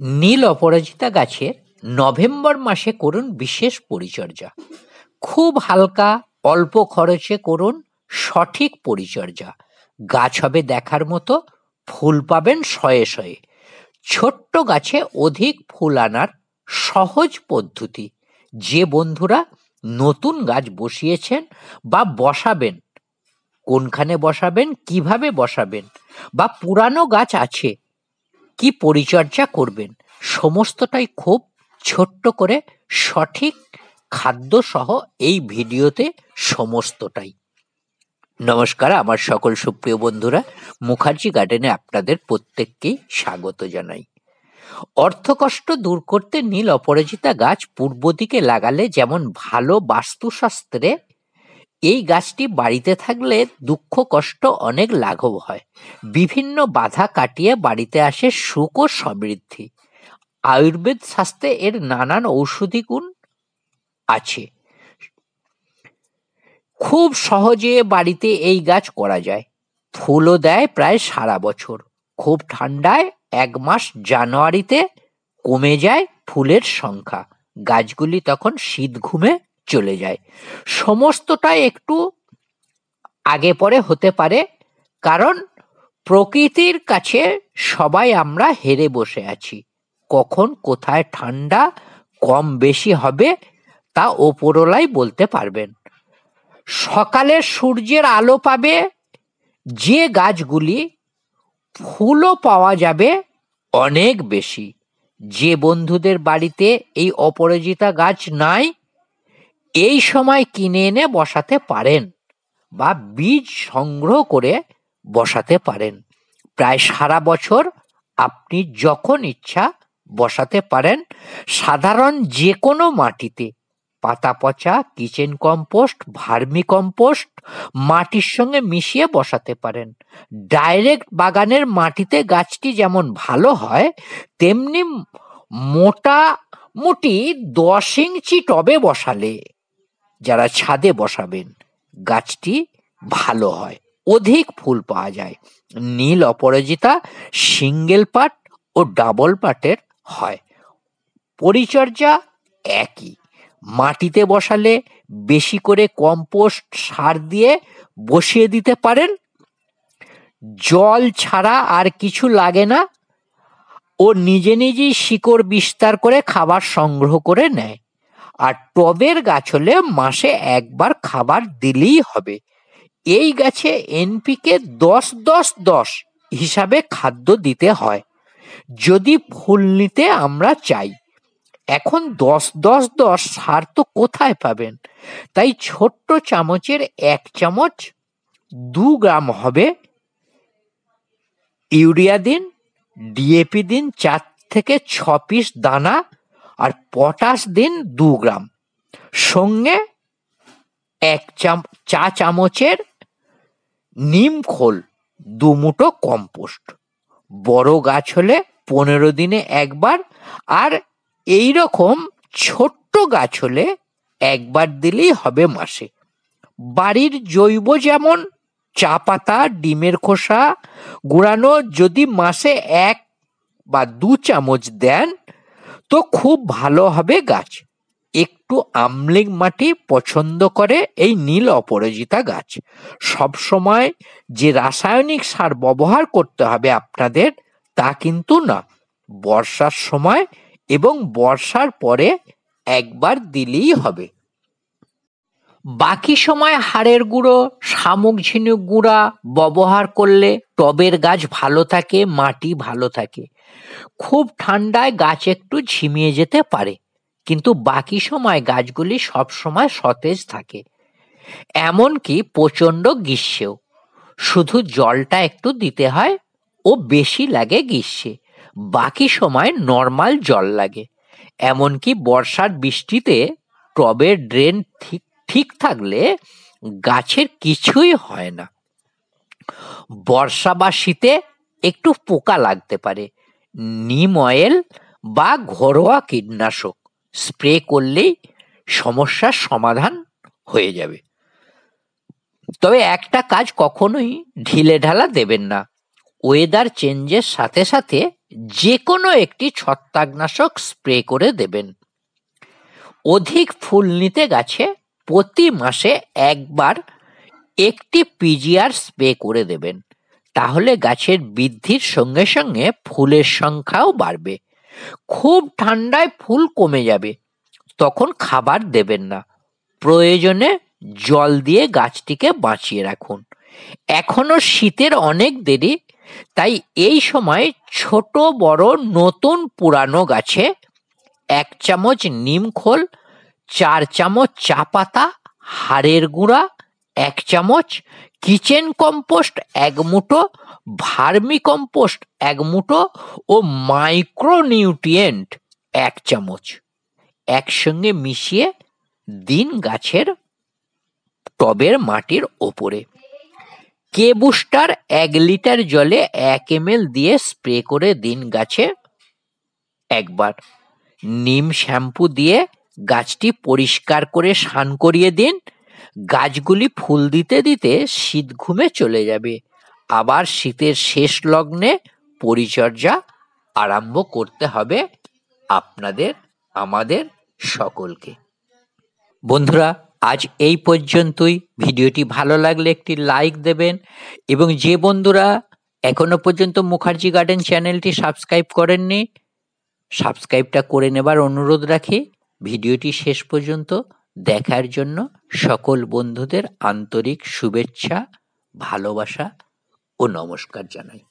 নীল অপরাজিতা গাছের নভেম্বর মাসে করুন বিশেষ পরিচর্যা। খুব হালকা, অল্প খরচে করুন সঠিক পরিচর্যা। গাছ হবে দেখার মতো, ফুল পাবেন শয়ে শয়ে। ছোট্ট গাছে অধিক ফুল আনার সহজ পদ্ধতি। যে বন্ধুরা নতুন গাছ বসিয়েছেন বা বসাবেন, কোনখানে বসাবেন, কীভাবে বসাবেন বা পুরানো গাছ আছে কি পরিচর্যা করবেন? সমস্তটাই খুব ছোট্ট করে সঠিক খাদ্য সহ এই ভিডিওতে সমস্তটাই। নমস্কার, আমার সকল সুপ্রিয় বন্ধুরা, মুখার্জি গার্ডেনে আপনাদের প্রত্যেককেই স্বাগত জানাই। অর্থকষ্ট দূর করতে নীল অপরাজিতা গাছ পূর্ব দিকে লাগালে যেমন ভালো বাস্তুশাস্ত্রে এই গাছটি বাড়িতে থাকলে দুঃখ, কষ্ট অনেক লাঘব হয়। বিভিন্ন বাধা কাটিয়ে বাড়িতে আসে সুখ ও সমৃদ্ধি। আয়ুর্বেদ শাস্ত্রে এর নানান ঔষধি গুণ আছে। খুব সহজে বাড়িতে এই গাছ করা যায়। ফুলও দেয় প্রায় সারা বছর। খুব ঠান্ডায় এক মাস জানুয়ারিতে কমে যায় ফুলের সংখ্যা। গাছগুলি তখন শীত ঘুমে চলে যায়। সমস্তটাই একটু আগে পরে হতে পারে, কারণ প্রকৃতির কাছে সবাই আমরা হেরে বসে আছি। কখন কোথায় ঠান্ডা, কম বেশি হবে, তা ওপরলাই বলতে পারবেন। সকালে সূর্যের আলো পাবে, যে গাছগুলি ফুলও পাওয়া যাবে অনেক বেশি। যে বন্ধুদের বাড়িতে এই অপরাজিতা গাছ নাই এই সময় কিনে এনে বসাতে পারেন বা বীজ সংগ্রহ করে বসাতে পারেন। প্রায় সারা বছর আপনি যখন ইচ্ছা বসাতে পারেন, সাধারণ যে কোনো মাটিতে পাতা পচা কিচেন কম্পোস্ট, ভার্মি কম্পোস্ট, মাটির সঙ্গে মিশিয়ে বসাতে পারেন। ডাইরেক্ট বাগানের মাটিতে গাছটি যেমন ভালো হয়, তেমনি মোটা মোটামুটি দশ ইঞ্চি টবে বসালে যারা ছাদে বসাবেন, গাছটি ভালো হয়। অধিক ফুল পাওয়া যায়। নীল অপরাজিতা, সিঙ্গেল পাট ও ডাবল পাটের হয়। পরিচর্যা একই। মাটিতে বসালে বেশি করে কম্পোস্ট সার দিয়ে বসিয়ে দিতে পারেন। জল ছাড়া আর কিছু লাগে না। ও নিজে নিজেই শিকড় বিস্তার করে খাবার সংগ্রহ করে নেয়। আর টবের গাছ হলে মাসে একবার খাবার দিলেই হবে। এই গাছে এনপিকে দশ দশ দশ হিসাবে খাদ্য দিতে হয়। যদি ফুল নিতে আমরা চাই, এখন দশ দশ দশ সার তো কোথায় পাবেন? তাই ছোট্ট চামচের এক চামচ দু গ্রাম হবে। ইউরিয়া দিন, ডিএপি দিন, চার থেকে ছ পিস দানা আর পটাশ দিন দু গ্রাম। সঙ্গে এক চাম, চা চামচের নিম খোল, দু মুঠো কম্পোস্ট। বড় গাছ হলে পনেরো দিনে একবার, আর এই রকম ছোট্ট গাছ হলে একবার দিলেই হবে মাসে। বাড়ির জৈব যেমন চা পাতা, ডিমের খোসা গুঁড়ানো যদি মাসে এক বা দু চামচ দেন তো খুব ভালো হবে গাছ। একটু আমলিক মাটি পছন্দ করে এই নীল অপরাজিতা গাছ। সব সময় যে রাসায়নিক সার ব্যবহার করতে হবে আপনাদের, তা কিন্তু না। বর্ষার সময় এবং বর্ষার পরে একবার দিলেই হবে। বাকি সময় হাড়ের গুঁড়ো, শামুক ঝিনুক গুঁড়া ব্যবহার করলে টবের গাছ ভালো থাকে, মাটি ভালো থাকে। খুব ঠান্ডায় গাছ একটু ঝিমিয়ে যেতে পারে, কিন্তু বাকি সময় গাছগুলি সব সময় সতেজ থাকে। এমনকি প্রচণ্ড গ্রীষ্মেও। শুধু জলটা একটু দিতে হয় ও বেশি লাগে গ্রীষ্মে, বাকি সময় নর্মাল জল লাগে। এমনকি বর্ষার বৃষ্টিতে টবের ড্রেন ঠিক ঠিক থাকলে গাছের কিছুই হয় না। বর্ষা বা শীতে একটু পোকা লাগতে পারে নিম অয়েল বা ঘরোয়া কীটনাশক। স্প্রে করলেই সমস্যার সমাধান হয়ে যাবে। তবে একটা কাজ কখনোই ঢিলে ঢালা দেবেন না। ওয়েদার চেঞ্জের সাথে সাথে যে কোনো একটি ছত্রাকনাশক স্প্রে করে দেবেন। অধিক ফুল নিতে গাছে প্রতি মাসে একবার একটি পিজিআর স্প্রে করে দেবেন। তাহলে গাছের বৃদ্ধির সঙ্গে সঙ্গে ফুলের সংখ্যাও বাড়বে। খুব ঠান্ডায় ফুল কমে যাবে। তখন খাবার দেবেন না। প্রয়োজনে জল দিয়ে গাছটিকে বাঁচিয়ে রাখুন। এখনও শীতের অনেক দেরি, তাই এই সময় ছোট বড় নতুন পুরানো গাছে এক চামচ নিম খোল, চার চামচ চা পাতা, হাড়ের গুঁড়া এক চামচ কিচেন কম্পোস্ট এক মুঠো, ভার্মি কম্পোস্ট এক মুঠো ও মাইক্রোনিউট্রিয়েন্ট এক চামচ। একসঙ্গে মিশিয়ে দিন গাছের টবের মাটির ওপরে। কে বুস্টার এক লিটার জলে এক এম দিয়ে স্প্রে করে দিন গাছে একবার। নিম শ্যাম্পু দিয়ে গাছটি পরিষ্কার করে স্নান করিয়ে দিন। গাছগুলি ফুল দিতে দিতে শীত ঘুমে চলে যাবে। আবার শীতের শেষ লগ্নে পরিচর্যা আরম্ভ করতে হবে আপনাদের, আমাদের সকলকে। বন্ধুরা, আজ এই পর্যন্তই। ভিডিওটি ভালো লাগলে একটি লাইক দেবেন এবং যে বন্ধুরা এখনও পর্যন্ত মুখার্জি গার্ডেন চ্যানেলটি সাবস্ক্রাইব করেননি, সাবস্ক্রাইবটা করে নেবার অনুরোধ রাখি। ভিডিওটি শেষ পর্যন্ত দেখার জন্য সকল বন্ধুদের আন্তরিক শুভেচ্ছা ভালোবাসা ও নমস্কার জানাই।